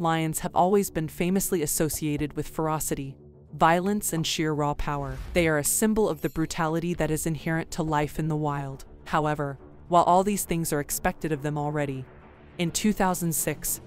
lions have always been famously associated with ferocity, violence, and sheer raw power. They are a symbol of the brutality that is inherent to life in the wild. However, while all these things are expected of them already, in 2006,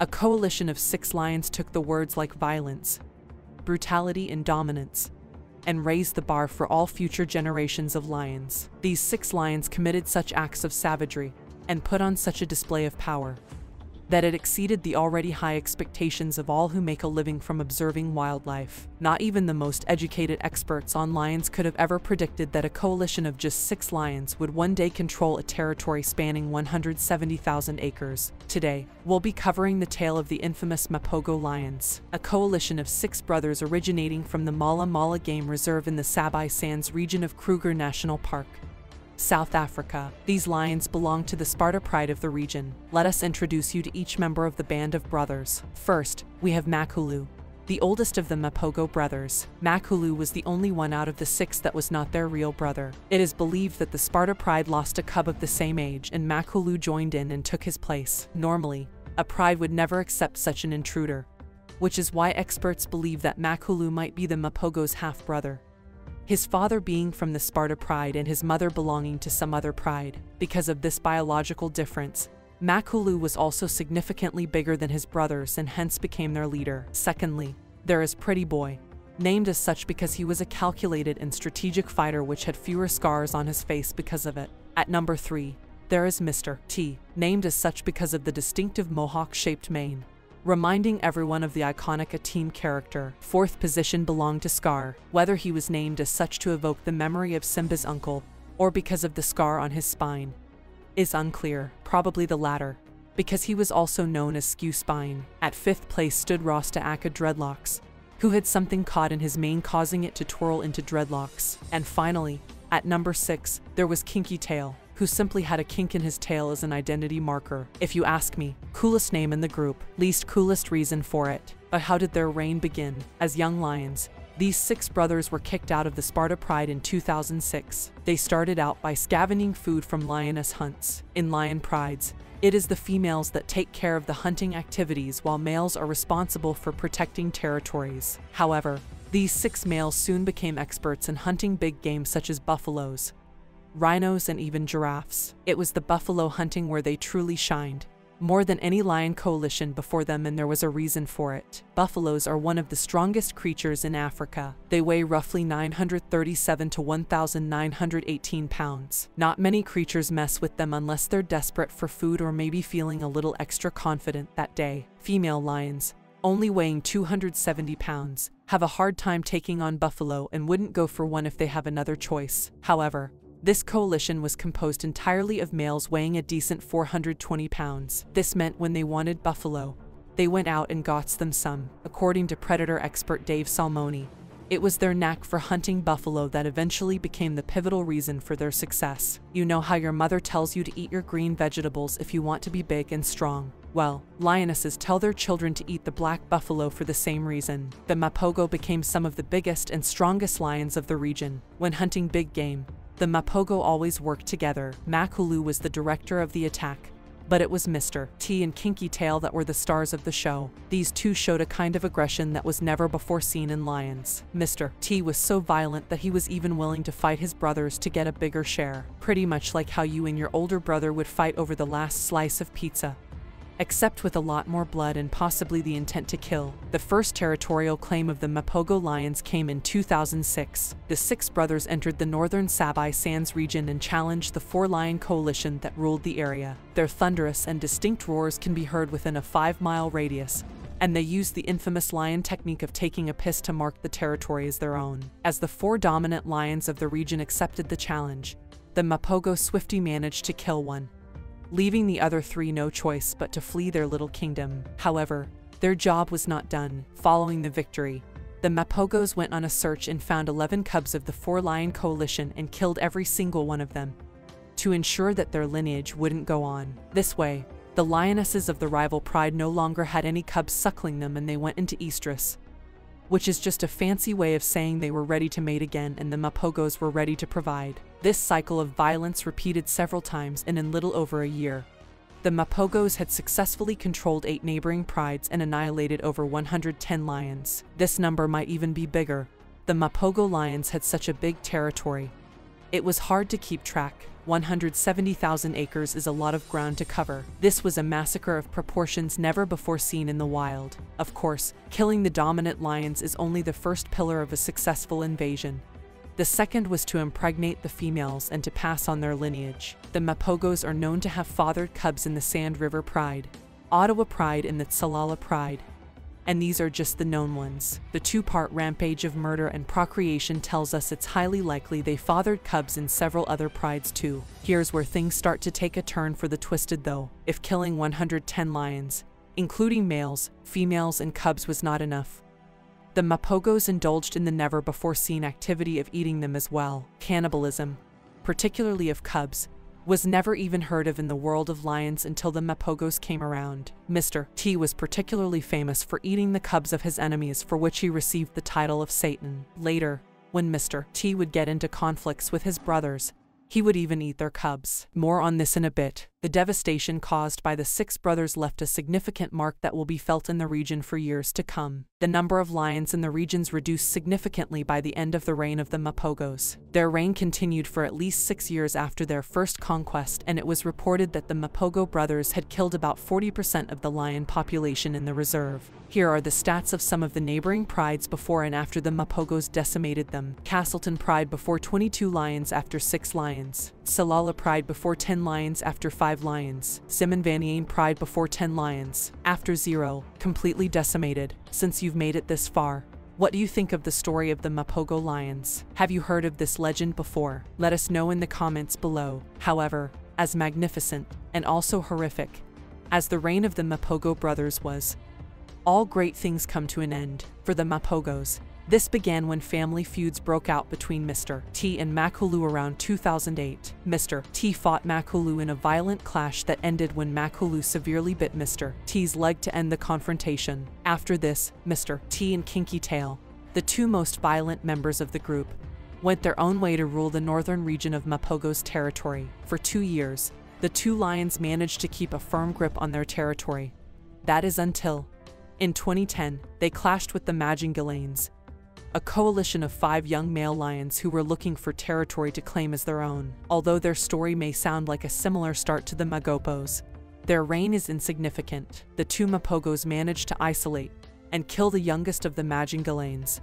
a coalition of six lions took the words like violence, brutality, and dominance and raised the bar for all future generations of lions. These six lions committed such acts of savagery and put on such a display of power that it exceeded the already high expectations of all who make a living from observing wildlife. Not even the most educated experts on lions could have ever predicted that a coalition of just six lions would one day control a territory spanning 170,000 acres. Today, we'll be covering the tale of the infamous Mapogo lions, a coalition of six brothers originating from the Mala Mala Game Reserve in the Sabi Sands region of Kruger National Park. South Africa. These lions belong to the Sparta Pride of the region. Let us introduce you to each member of the band of brothers. First, we have Makhulu, the oldest of the Mapogo brothers. Makhulu was the only one out of the six that was not their real brother. It is believed that the Sparta Pride lost a cub of the same age and Makhulu joined in and took his place. Normally, a pride would never accept such an intruder, which is why experts believe that Makhulu might be the Mapogo's half-brother his father being from the Sparta Pride and his mother belonging to some other pride. Because of this biological difference, Makhulu was also significantly bigger than his brothers and hence became their leader. Secondly, there is Pretty Boy, named as such because he was a calculated and strategic fighter which had fewer scars on his face because of it. At number 3, there is Mr. T, named as such because of the distinctive mohawk-shaped mane reminding everyone of the iconic A Team character. Fourth position belonged to Scar, whether he was named as such to evoke the memory of Simba's uncle, or because of the scar on his spine, is unclear, probably the latter, because he was also known as Skew Spine. At fifth place stood Rasta Aka Dreadlocks, who had something caught in his mane causing it to twirl into dreadlocks. And finally, at number 6, there was Kinky Tail, who simply had a kink in his tail as an identity marker. If you ask me, coolest name in the group, least coolest reason for it. But how did their reign begin? As young lions, these six brothers were kicked out of the Sparta Pride in 2006. They started out by scavenging food from lioness hunts. In lion prides, it is the females that take care of the hunting activities while males are responsible for protecting territories. However, these six males soon became experts in hunting big game such as buffaloes, rhinos, and even giraffes. It was the buffalo hunting where they truly shined. More than any lion coalition before them, and there was a reason for it. Buffaloes are one of the strongest creatures in Africa. They weigh roughly 937 to 1,918 pounds. Not many creatures mess with them unless they're desperate for food or maybe feeling a little extra confident that day. Female lions, only weighing 270 pounds, have a hard time taking on buffalo and wouldn't go for one if they have another choice. However, this coalition was composed entirely of males weighing a decent 420 pounds. This meant when they wanted buffalo, they went out and got them some, according to predator expert Dave Salmoni. It was their knack for hunting buffalo that eventually became the pivotal reason for their success. You know how your mother tells you to eat your green vegetables if you want to be big and strong. Well, lionesses tell their children to eat the black buffalo for the same reason. The Mapogo became some of the biggest and strongest lions of the region. When hunting big game, the Mapogo always worked together. Makhulu was the director of the attack, but it was Mr. T and Kinky Tail that were the stars of the show. These two showed a kind of aggression that was never before seen in lions. Mr. T was so violent that he was even willing to fight his brothers to get a bigger share, pretty much like how you and your older brother would fight over the last slice of pizza except with a lot more blood and possibly the intent to kill. The first territorial claim of the Mapogo Lions came in 2006. The six brothers entered the northern Sabi Sands region and challenged the four-lion coalition that ruled the area. Their thunderous and distinct roars can be heard within a five-mile radius, and they used the infamous lion technique of taking a piss to mark the territory as their own. As the four dominant lions of the region accepted the challenge, the Mapogo Swifty managed to kill one, leaving the other three no choice but to flee their little kingdom. However, their job was not done. Following the victory, the Mapogos went on a search and found 11 cubs of the Four Lion Coalition and killed every single one of them to ensure that their lineage wouldn't go on. This way, the lionesses of the rival pride no longer had any cubs suckling them and they went into estrus, which is just a fancy way of saying they were ready to mate again and the Mapogos were ready to provide. This cycle of violence repeated several times and in little over a year. the Mapogos had successfully controlled eight neighboring prides and annihilated over 110 lions. This number might even be bigger. The Mapogo lions had such a big territory. It was hard to keep track. 170,000 acres is a lot of ground to cover. This was a massacre of proportions never before seen in the wild. Of course, killing the dominant lions is only the first pillar of a successful invasion. The second was to impregnate the females and to pass on their lineage. The Mapogos are known to have fathered cubs in the Sand River Pride, Othawa Pride and the Tsalala Pride, and these are just the known ones. The two-part rampage of murder and procreation tells us it's highly likely they fathered cubs in several other prides too. Here's where things start to take a turn for the twisted though. If killing 110 lions, including males, females, and cubs was not enough, the Mapogos indulged in the never-before-seen activity of eating them as well. Cannibalism, particularly of cubs, was never even heard of in the world of lions until the Mapogos came around. Mr. T was particularly famous for eating the cubs of his enemies for which he received the title of Satan. Later, when Mr. T would get into conflicts with his brothers, he would even eat their cubs. More on this in a bit. The devastation caused by the six brothers left a significant mark that will be felt in the region for years to come. The number of lions in the regions reduced significantly by the end of the reign of the Mapogos. Their reign continued for at least six years after their first conquest, and it was reported that the Mapogo brothers had killed about 40% of the lion population in the reserve. Here are the stats of some of the neighboring prides before and after the Mapogos decimated them. Castleton Pride before 22 lions after 6 lions. Tsalala Pride before 10 lions after 5 lions. Simon Pride before 10 lions. After 0. Completely decimated. Since you've made it this far, what do you think of the story of the Mapogo lions? Have you heard of this legend before? Let us know in the comments below. However, as magnificent, and also horrific, as the reign of the Mapogo brothers was, all great things come to an end for the Mapogos. This began when family feuds broke out between Mr. T and Makhulu around 2008. Mr. T fought Makhulu in a violent clash that ended when Makhulu severely bit Mr. T's leg to end the confrontation. After this, Mr. T and Kinky Tail, the two most violent members of the group, went their own way to rule the northern region of Mapogo's territory. For two years, the two lions managed to keep a firm grip on their territory. That is until in 2010, they clashed with the Majingilanes, a coalition of five young male lions who were looking for territory to claim as their own. Although their story may sound like a similar start to the Magopos, their reign is insignificant. The two Mapogos managed to isolate and kill the youngest of the Majingilanes.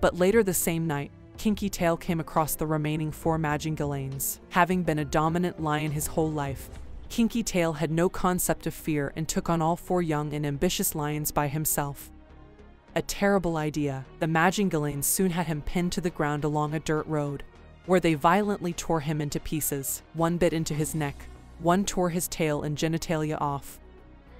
But later the same night, Kinky Tail came across the remaining four Majingilanes. Having been a dominant lion his whole life, Kinky Tail had no concept of fear and took on all four young and ambitious lions by himself. A terrible idea, the Majingilanes soon had him pinned to the ground along a dirt road, where they violently tore him into pieces. One bit into his neck, one tore his tail and genitalia off,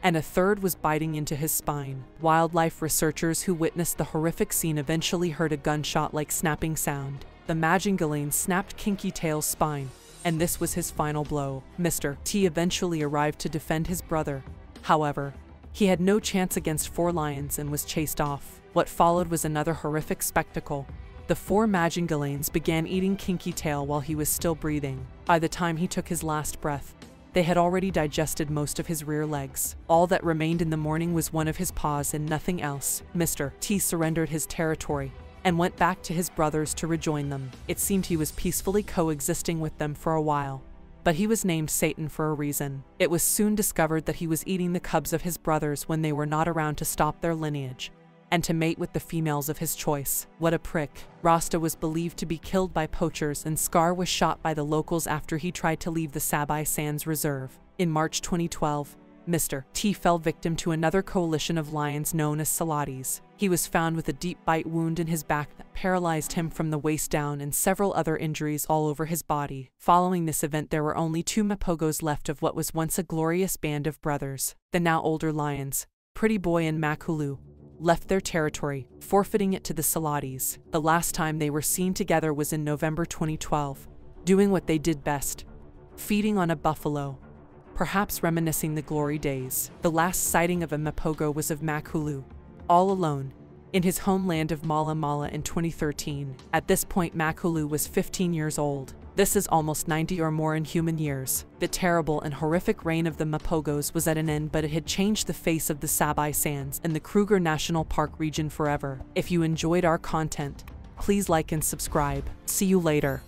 and a third was biting into his spine. Wildlife researchers who witnessed the horrific scene eventually heard a gunshot-like snapping sound. The Majingilane snapped Kinky Tail's spine, and this was his final blow. Mr. T eventually arrived to defend his brother. However, he had no chance against four lions and was chased off. What followed was another horrific spectacle. The four Majingilanes began eating Kinky Tail while he was still breathing. By the time he took his last breath, they had already digested most of his rear legs. All that remained in the morning was one of his paws and nothing else. Mr. T surrendered his territory and went back to his brothers to rejoin them. It seemed he was peacefully coexisting with them for a while. But he was named Satan for a reason. It was soon discovered that he was eating the cubs of his brothers when they were not around to stop their lineage and to mate with the females of his choice. What a prick. Rasta was believed to be killed by poachers and Scar was shot by the locals after he tried to leave the Sabi Sands Reserve. In March 2012, Mr. T fell victim to another coalition of lions known as Selatis. He was found with a deep bite wound in his back that paralyzed him from the waist down and several other injuries all over his body. Following this event there were only two Mapogos left of what was once a glorious band of brothers. The now older lions, Pretty Boy and Makhulu, left their territory, forfeiting it to the Selatis. The last time they were seen together was in November 2012, doing what they did best, feeding on a buffalo perhaps reminiscing the glory days. The last sighting of a Mapogo was of Makhulu, all alone, in his homeland of Mala Mala in 2013. At this point Makhulu was 15 years old. This is almost 90 or more in human years. The terrible and horrific reign of the Mapogos was at an end, but it had changed the face of the Sabi Sands and the Kruger National Park region forever. If you enjoyed our content, please like and subscribe. See you later.